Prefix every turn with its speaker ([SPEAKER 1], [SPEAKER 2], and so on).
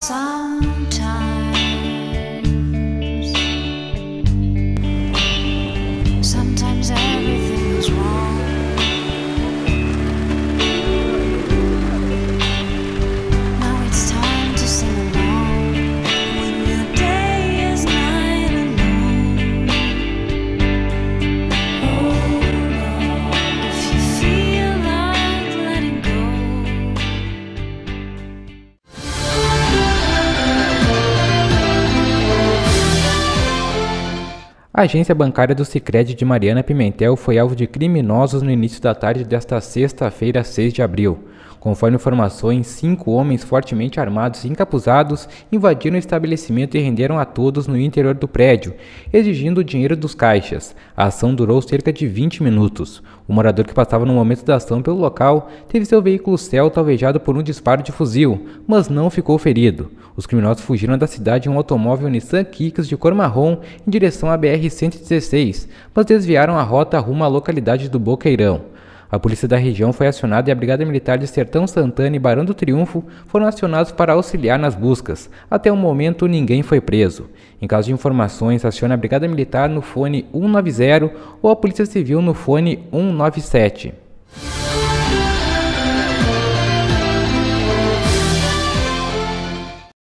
[SPEAKER 1] Some
[SPEAKER 2] A agência bancária do Sicredi de Mariana Pimentel foi alvo de criminosos no início da tarde desta sexta-feira, 6 de abril. Conforme informações, cinco homens fortemente armados e encapuzados invadiram o estabelecimento e renderam a todos no interior do prédio, exigindo o dinheiro dos caixas. A ação durou cerca de 20 minutos. O morador que passava no momento da ação pelo local teve seu veículo Celta alvejado por um disparo de fuzil, mas não ficou ferido. Os criminosos fugiram da cidade em um automóvel Nissan Kicks de cor marrom em direção à BR-116, mas desviaram a rota rumo à localidade do Boqueirão. A polícia da região foi acionada e a Brigada Militar de Sertão Santana e Barão do Triunfo foram acionados para auxiliar nas buscas. Até o momento, ninguém foi preso. Em caso de informações, acione a Brigada Militar no fone 190 ou a Polícia Civil no fone 197.